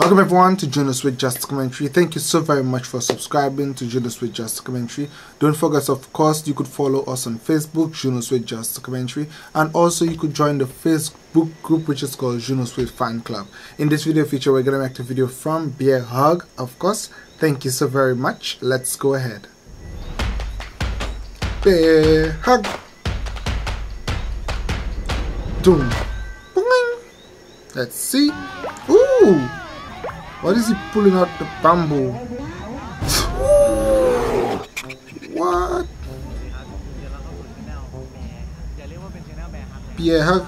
Welcome everyone to Junosuede Just Commentary. Thank you so very much for subscribing to Junosuede Just Commentary. Don't forget, of course, you could follow us on Facebook, Junosuede Just Commentary, and also you could join the Facebook group which is called Junosuede Fan Club. In this video feature, we're gonna make the video from Bearhug, of course. Thank you so very much. Let's go ahead. Bearhug. Doom. Let's see. Ooh! What is he pulling out the bamboo? what? Hug.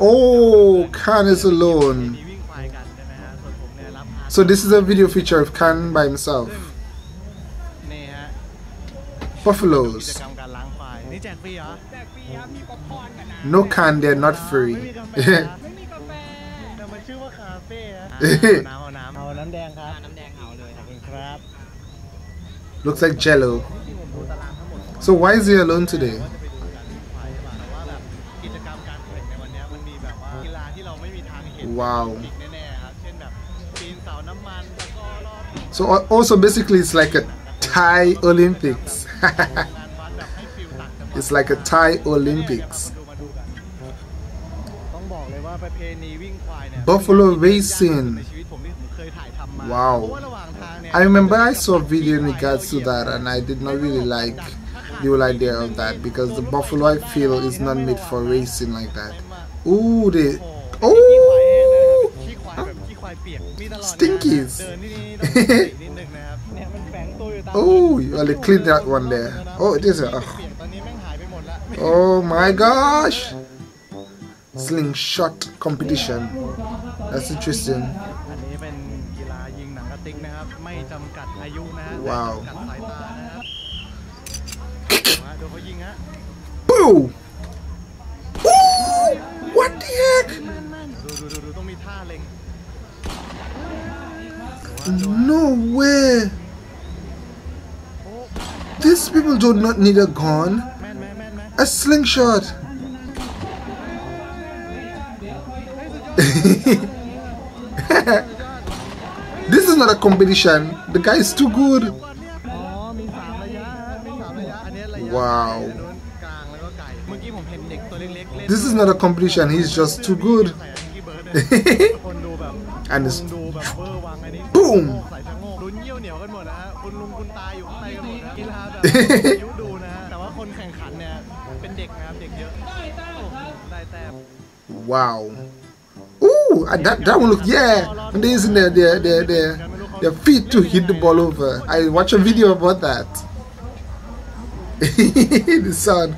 Oh, Khan is alone. So this is a video feature of Khan by himself. Buffaloes. No can, they're not free. มันชื่อว่าคาเฟ่ฮะน้ำเอาน้ำเอาน้ำแดงครับน้ำแดงเอาเลยขอบคุณครับ Looks like jello. So why is he alone today? แต่ว่าแบบกิจกรรมการแข่งในวันนี้มันมีแบบว่ากีฬาที่เราไม่มีทางเห็น Wow. อีกแน่ๆครับ เช่นแบบปีนเสาน้ำมันแล้วก็รอบ So al- also basically it's like a Thai Olympics. การวัดแบบให้ฟิลต่างจังหวัด it's like a Thai Olympics. ประเพณีวิ่งควายเนี่ย Buffalo ใน racing. ชีวิตผมที่ผมเคยถ่ายทำมา Wow. เพราะว่าระหว่างทางเนี่ย I remember I saw a video in regards to that and I did not really like the whole idea of that because the buffalo I feel is not made for racing like that. Ooh, they ขี้ควาย oh แบบขี้ควายเปียกมีตลอดนะ Stinkies เดินนี่นี่ต้องปกตินิดนึงนะครับเนี่ยมันแฝงตัวอยู่ตาม oh you only clean that one there. Oh, it is a. เปียกตอนนี้แม่งหายไปหมดละ Oh my gosh! Slingshot competition. That's interesting. อันนี้เป็นกีฬายิงหนังกระติกนะครับ ไม่จำกัดอายุนะฮะ ว้าว แต่จำกัดสายตานะครับมาดูเขายิงฮะ Boo! Ooh! What the heck? ดูดูดูดูต้องมีท่าเล็ง No way! These people do not need a gun. แม่นแม่นแม่นแม่น A slingshot. this is not a competition. The guy is too good. Wow. This is not a competition. He's just too good. and it's boom. wow. Ooh, uh, that, that one look yeah. And they using their, their, their, their, their feet to hit the ball over. I watched a video about that. the sound.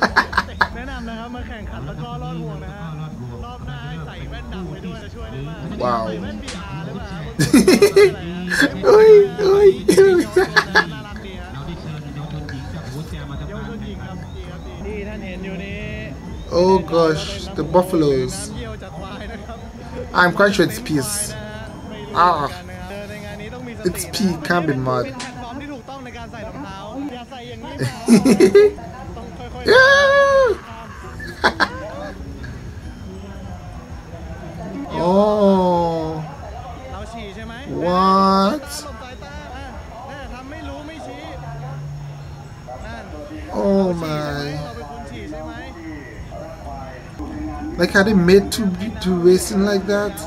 แนะนำนะครับมาแข่งขันตะกร้อรอดห่วงนะฮะรอบหน้าให้ใส่แว่นดำไปด้วยจะช่วยได้มาก ว้าว ใส่แว่น VR ได้ป่ะ Oi, oi. น่ารักดีฮะเยาวชนหญิงครับดีครับดีครับดีที่ท่านเห็นอยู่นี้ oh gosh, the buffaloes. I'm quite sure it's peace. Ah. It's P, can't be mad. yeah! are they made to do racing like that?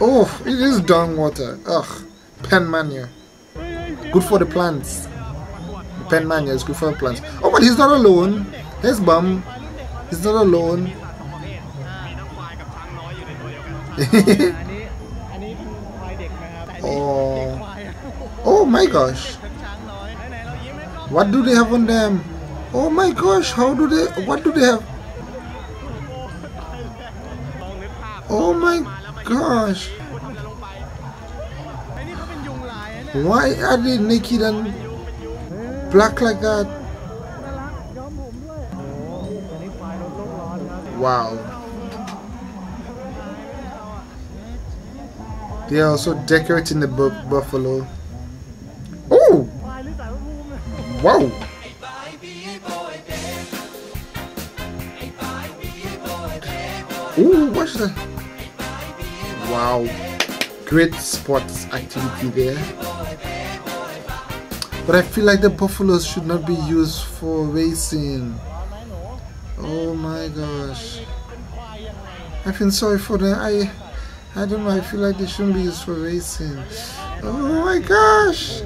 Oh, it is dung water. Ugh, pen mania. Good for the plants. Pen mania is good for the plants. Oh, but he's not alone. He's bum. He's not alone. oh. oh my gosh. What do they have on them? Oh my gosh, how do they, what do they have? Oh my gosh. Why are they naked and black like that? Wow. They are also decorating the buffalo. Oh! Wow! Ooh, watch that. Wow. Great sports activity there. But I feel like the buffaloes should not be used for racing. Oh my gosh. I feel sorry for them. I I don't know, I feel like they shouldn't be used for racing. Oh my gosh!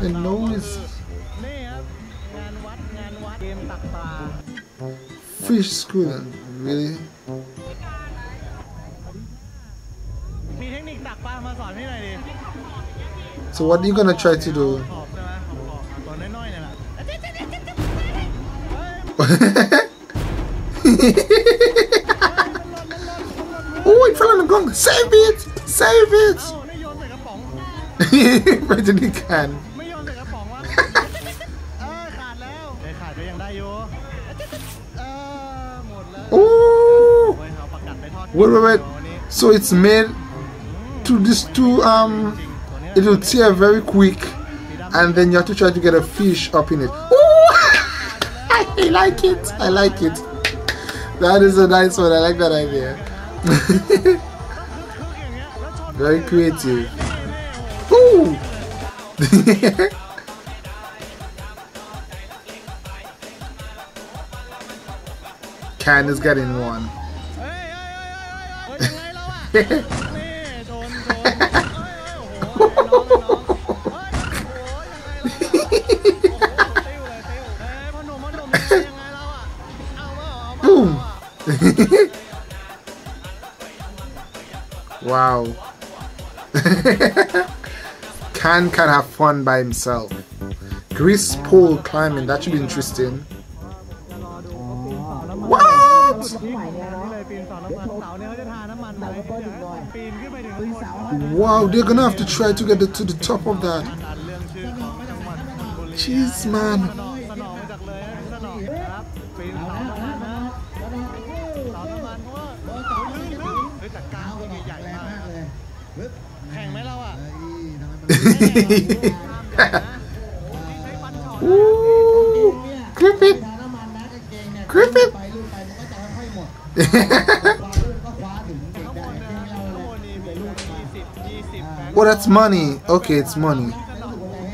The noise. Fish schooling really? มีเทคนิคตักปลามาสอนพี่หน่อยดิ so what are you gonna try to do? Oh it fell on the ground. Save it! Save it! ไปจนถึงกันไม่โยนใส่กระป๋องวะ Oh! Wait, wait, wait. So it's made to this two, um, it will tear very quick and then you have to try to get a fish up in it. Oh! I like it. I like it. That is a nice one. I like that idea. very creative. Ooh! Khan is getting one. Boom! wow. Khan can have fun by himself. Grease pole climbing, that should be interesting. Wow, they're gonna have to try to get to the top of that. Jeez, man. Ooh, clip it, clip it. that's money. Okay, it's money.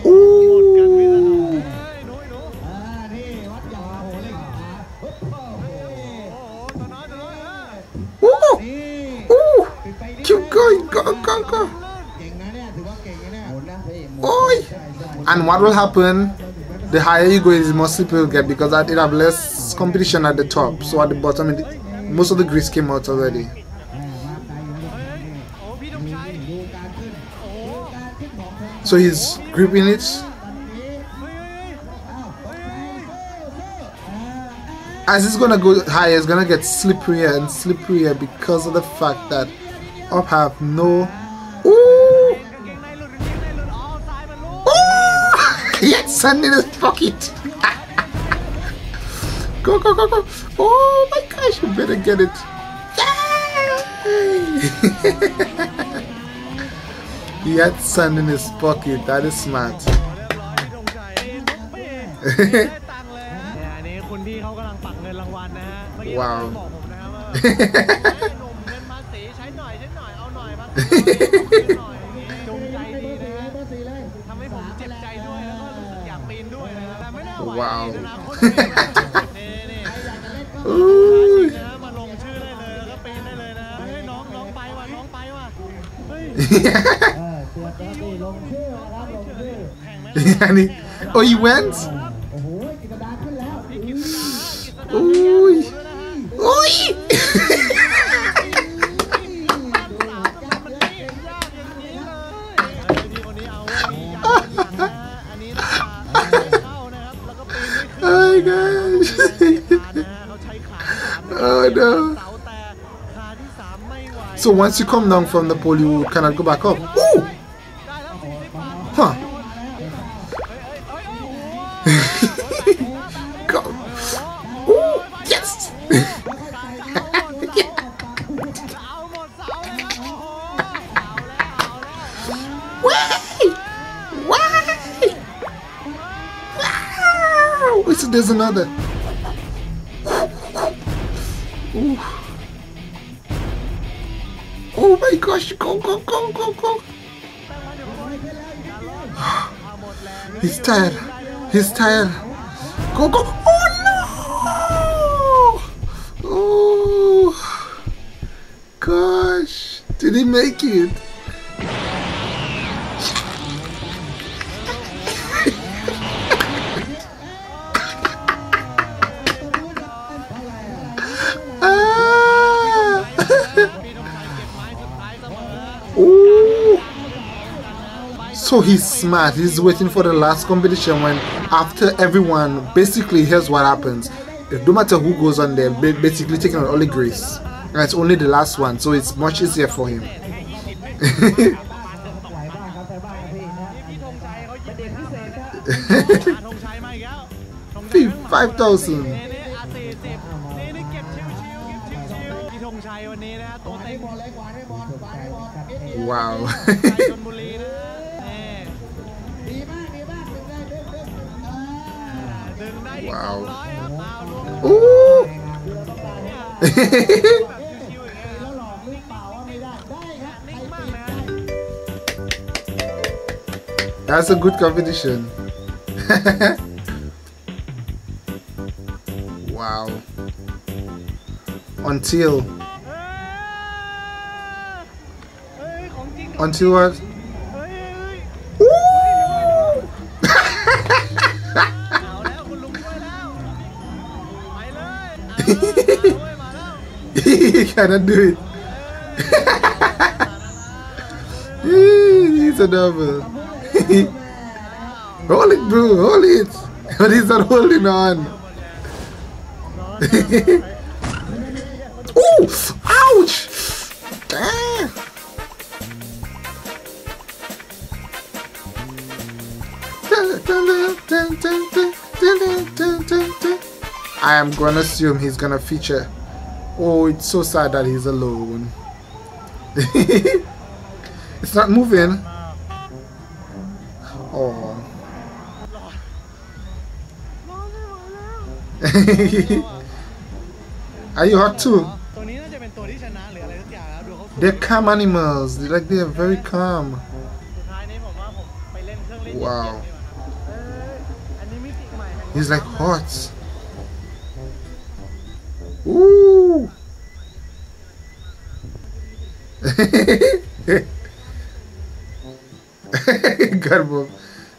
Ooh. Ooh. Ooh. Keep going. Go, go, go. Oy. And what will happen? The higher you go, the more sleep you'll get because it have less competition at the top. So at the bottom, most of the grease came out already. So he's gripping it. As he's gonna go higher, it's gonna get slipperier and slipperier because of the fact that up have no. Ooh! Ooh! yes, and in his pocket. go go go go! Oh my gosh, you better get it. Yay! He had sand in his pocket. That is smart. wow. wow. Ooh. อันนี้โอ้ยเวนส์อุ้ยอุ้ยเอ้ย oh, oh, oh, no. So once you come down from the pole, you cannot go back up. there's another. Ooh. Oh my gosh, go, go, go, go, go. He's tired. He's tired. Go, go. Oh no! Oh. Gosh. Did he make it? So he's smart. He's waiting for the last competition when after everyone, basically here's what happens. It no matter who goes on there, basically taking on only Grace. And it's only the last one, so it's much easier for him. Five thousand. Wow. Wow. Ooh! That's a good competition. wow. Until. Until what? Cannot do it. He's a double. hold it, bro. Hold it. But he's not holding on. Ooh! Ouch! I am gonna assume he's gonna feature. Oh, it's so sad that he's alone. it's not moving. Oh. are you hot too? They're calm animals. They're like they are very calm. Wow. He's like hot. Ooh. God, Bob.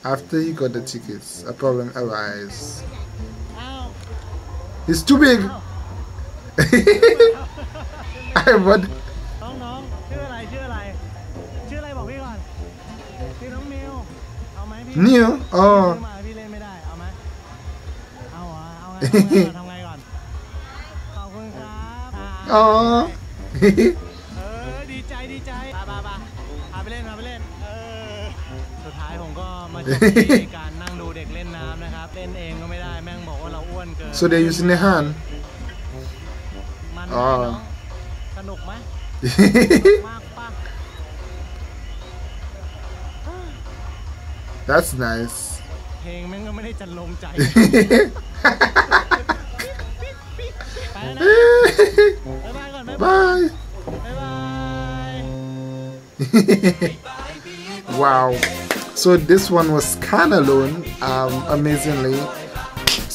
After he got the tickets, a problem arises. อ้าว He's too big. I but น้องน้องชื่ออะไรชื่ออะไร ชื่ออะไรบอกพี่ก่อนชื่อน้องมิวเอาไหมพี่ new. ซื้ Oh. อมาพี่เล่นไม่ได้เอาไหมเอาเหรอเอาไง ครับอ่า Oh. เออ ดีใจ ดีใจไปไปไปพาไปเล่นพาไปเล่น เออ สุดท้ายผมก็มาจบที่การนั่งดูเด็กเล่นน้ำนะครับ เล่นเองก็ไม่ได้ แม่งบอกว่าเราอ้วนเกิน so they're using the hand. มัน อ๋อ ไหมน้องสนุกไหม มากปะ That's nice. เพลงแม่งก็ไม่ได้จันลงใจ ไปแล้วนะ Bye. Bye. wow. So this one was Scanalone, um, amazingly.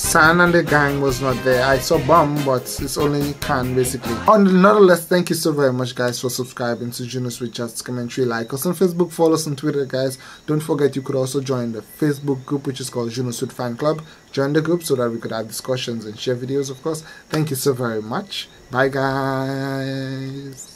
San and the gang was not there. I saw Bomb, but it's only Khan basically. On nonetheless, thank you so very much, guys, for subscribing to Junosuede Just Commentary. Like us on Facebook, follow us on Twitter, guys. Don't forget you could also join the Facebook group, which is called Junosuede Fan Club. Join the group so that we could have discussions and share videos, of course. Thank you so very much. Bye, guys.